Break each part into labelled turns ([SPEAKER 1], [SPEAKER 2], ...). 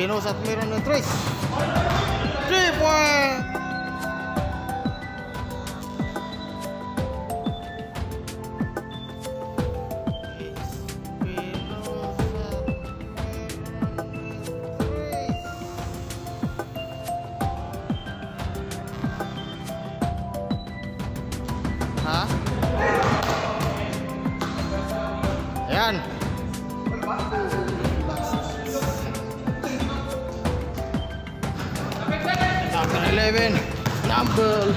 [SPEAKER 1] Espinosa at meron ng tres. Three point! Espinosa, meron ng tres. Ha? Ayan. Number 11. Number.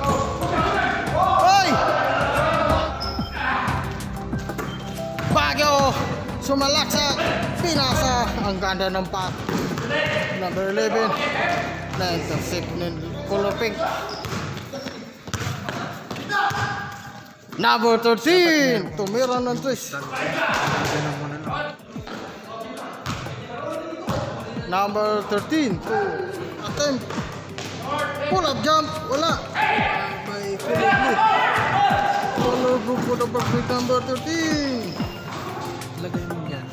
[SPEAKER 1] Hoy! Bago! Sumalaksa! Pinasa! Ang ganda ng pack. Number 11. Na-intercept ng color pink. Number 13. Tumira ng twist. Number 13. To attempt. Pull up jump. Wala. By color blue. Color blue for the back with number 13.
[SPEAKER 2] Lagay mo yan.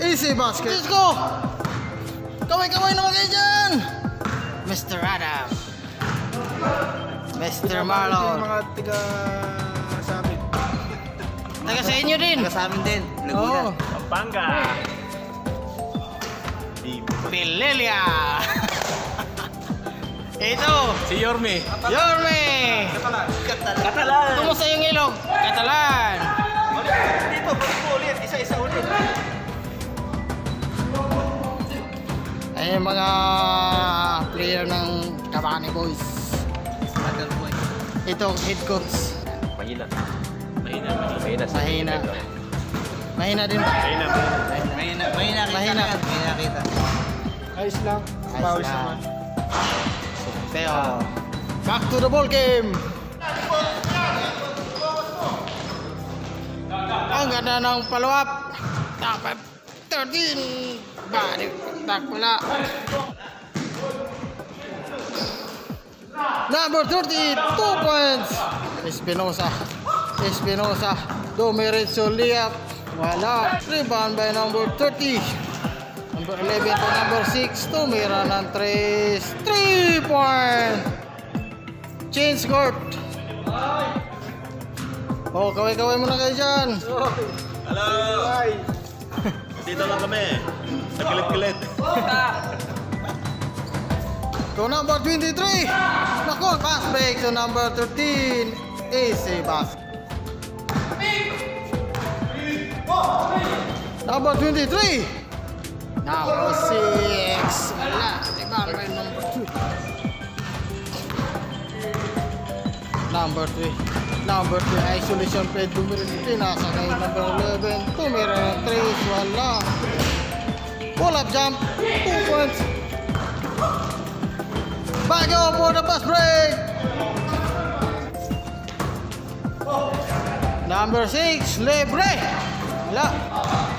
[SPEAKER 1] Easy basket. Let's go! Kaway-kaway naman kayo dyan! Mr. Adam. Mr. Marlon.
[SPEAKER 2] mga tiga sa amin.
[SPEAKER 1] Taga sa inyo din.
[SPEAKER 2] Tiga sa amin din.
[SPEAKER 1] Oo.
[SPEAKER 3] Pampanga.
[SPEAKER 1] Pilelia. Ito.
[SPEAKER 3] Si Yorme.
[SPEAKER 1] Yorme.
[SPEAKER 3] Katalan.
[SPEAKER 1] Kumusta yung ilog? Katalan.
[SPEAKER 2] Dito, balik mo ulit. Isa-isa ulit.
[SPEAKER 1] Ay yung mga player ng Kabani Boys.
[SPEAKER 2] Mo eh.
[SPEAKER 1] Ito ang head coach.
[SPEAKER 3] Mahina. Mahina. Mahina.
[SPEAKER 1] Mahina. Mahina din ba?
[SPEAKER 3] Mahina.
[SPEAKER 2] May, na, may nakita
[SPEAKER 1] Mahina.
[SPEAKER 2] ka yan. May nakita. Ayos lang.
[SPEAKER 1] Ayos
[SPEAKER 2] Pawis
[SPEAKER 1] lang.
[SPEAKER 2] Naman.
[SPEAKER 1] Teo. Back to the ball game. Ang ganda ng follow-up. Dapat 13. Balik. Tak wala. Number 30, 2 points. Espinosa. Espinosa. Dumiretso layup. Wala. Rebound by number 30. Number 11 to number 6. Tumira ng 3. 3 point. Change court. Oh, kaway-kaway muna kayo dyan.
[SPEAKER 3] Hello. Dito lang kami. Sa kilit-kilit.
[SPEAKER 1] To number 23. Nako, pass break to number 13. Easy pass. Number 23. Number 6. Wala. Rebound by number 2. Number 3. Number 3. Isolation play. Tumira. Tinasa kay number 11. Tumira ng 3. Wala. Pull up jump. 2 points. Bago for the fast break. Number 6, Lebre. Wala.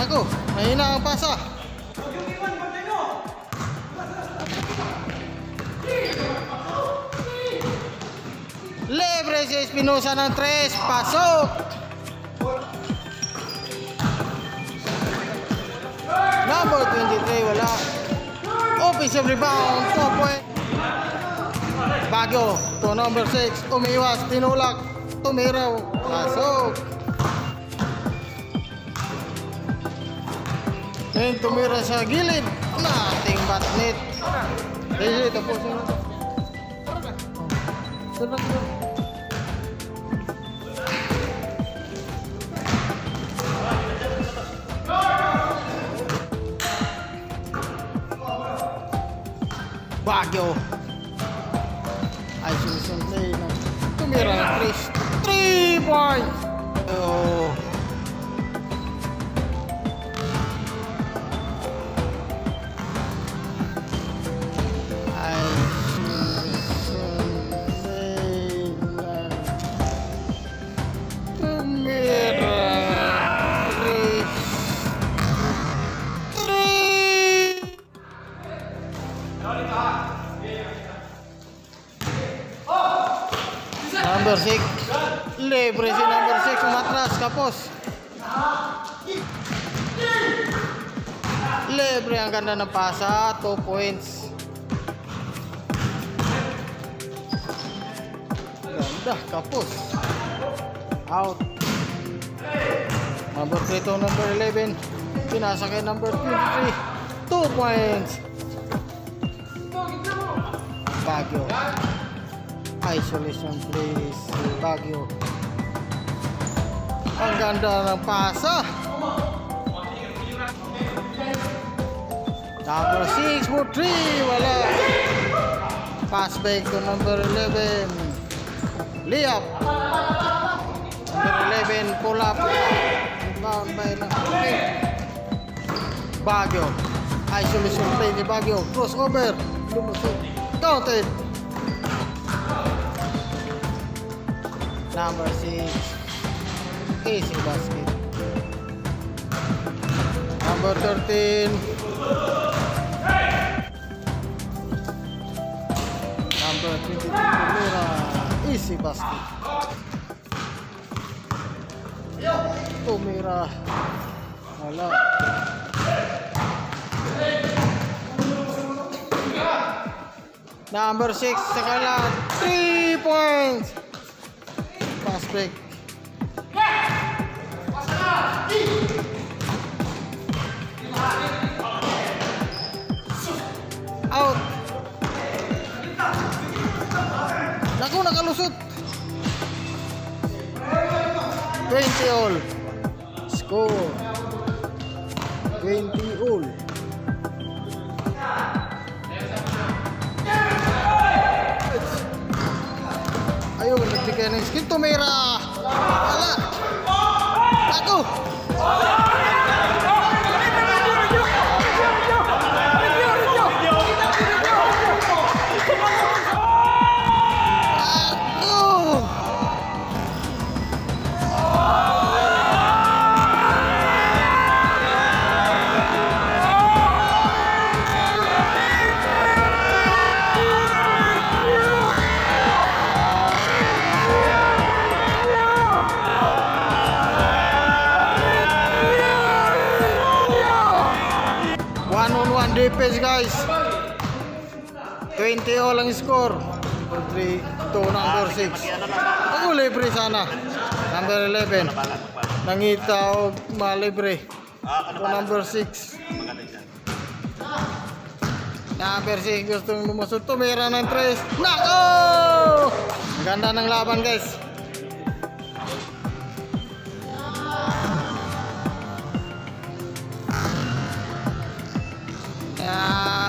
[SPEAKER 1] Naku, mahina ang pasa. Lebre si Espinosa ng 3, pasok. Number 23, wala. Offensive rebound, 2 point. Bago, to number 6, umiwas, tinulak, tumiraw, pasok. Ngayon tumira sa gilid, nating batnet. Eh, ito po, to? Sino to? Baguio. Isolation play na tumira ng Chris. 3 points! Oh. 6. Libre si number 6. Umatras. Kapos. Libre ang ganda ng pasa. 2 points. Ganda. Kapos. Out. Number 3 to number 11. Pinasa kay number 23. 2 points. Baguio. Isolation si Baguio. Ang ganda ng pasa. Number 6 for 3. Wala. Pass back to number 11. Liap. Number 11. Pull up. Rebound by 8. Baguio. Isolation play ni Baguio. Crossover. Lumusot. Counted. Number 6. Easy basket. Number 13. Number 22. Mira. Easy basket. Tumira. Wala. Number 6 sa kalat. 3 points. Pass break. 20 all. Ayun, nagbigay ng skill. Tumira! Wala! Naku! Naku! defense guys. 20 all ang score. 3, 2 number 6. Ako libre sana. Number 11. Nangita o malibre. Ito number 6. Number 6 gustong lumusot. Tumira ng 3. Nako! Ganda ng laban guys. Tchau.